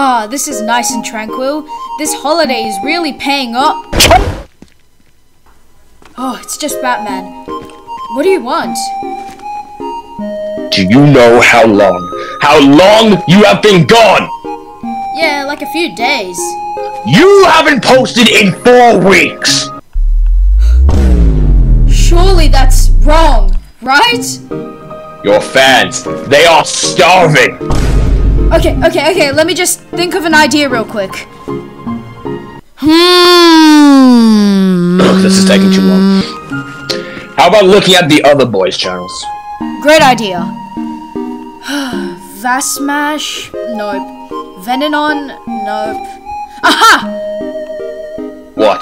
Ah, this is nice and tranquil. This holiday is really paying up. Oh, it's just Batman. What do you want? Do you know how long, how long you have been gone? Yeah, like a few days. You haven't posted in four weeks! Surely that's wrong, right? Your fans, they are starving! Okay, okay, okay, let me just think of an idea real quick. Hmm. this is taking too long. How about looking at the other boys' channels? Great idea. Vasmash? Nope. Venenon? Nope. Aha! What?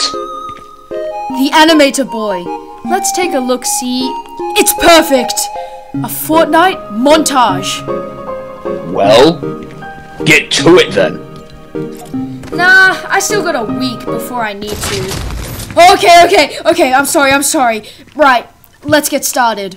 The Animated Boi. Let's take a look see. It's perfect! A Fortnite montage. Well, get to it then. Nah, I still got a week before I need to. Okay, okay, okay, I'm sorry, I'm sorry. Right, let's get started.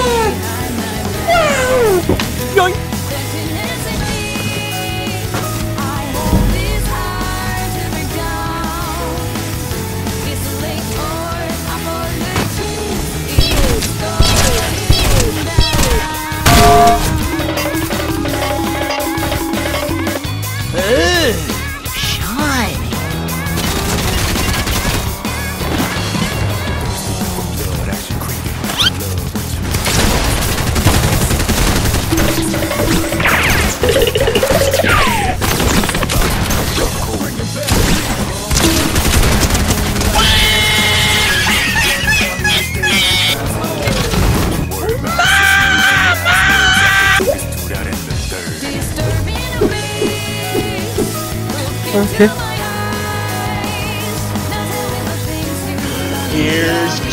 Here's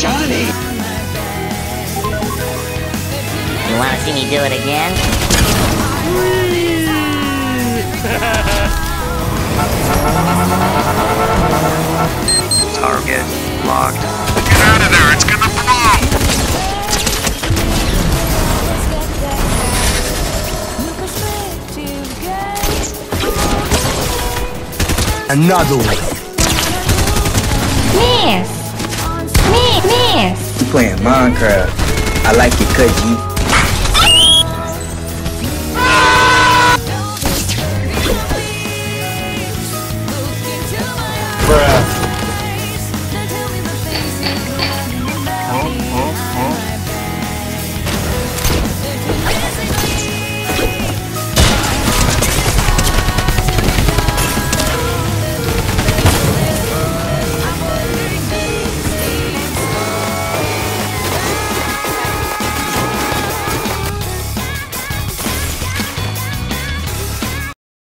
Johnny! You wanna see me do it again? Target locked. Another one. Miss! Miss! Miss! You playing Minecraft. I like it, cut G.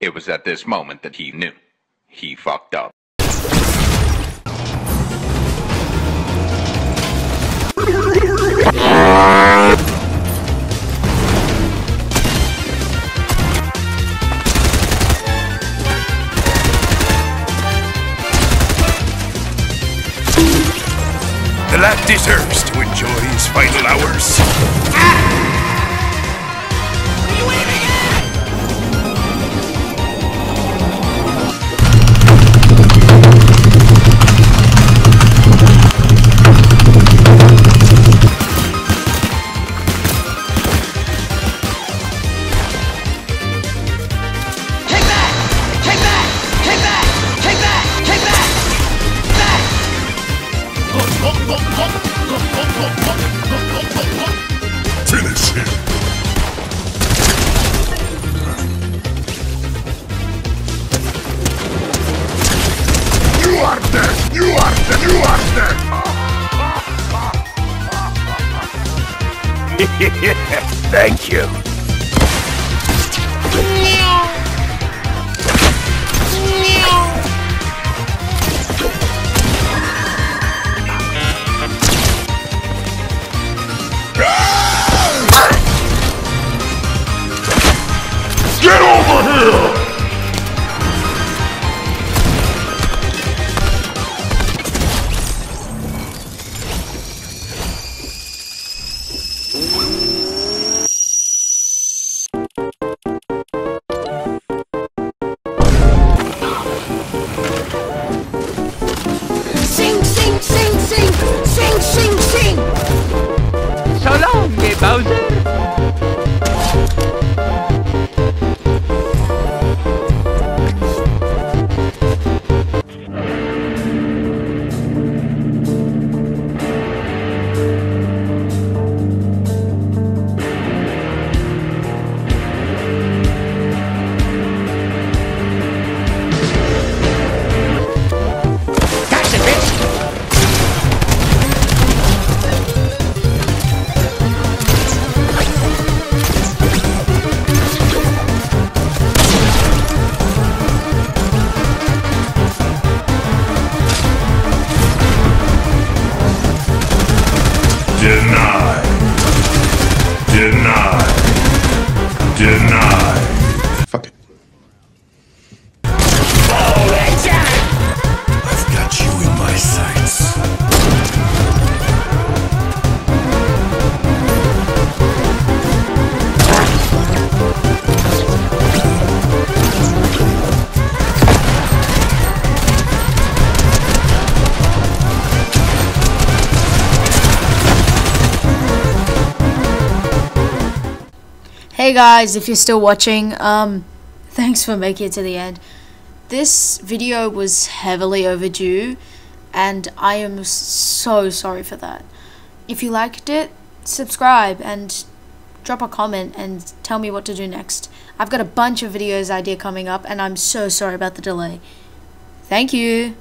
It was at this moment that he knew. He fucked up. The lad deserves to enjoy his final hours. Finish Thank you. Hey guys, if you're still watching, um, thanks for making it to the end. This video was heavily overdue, and I am so sorry for that. If you liked it, subscribe and drop a comment and tell me what to do next. I've got a bunch of videos idea coming up, and I'm so sorry about the delay. Thank you.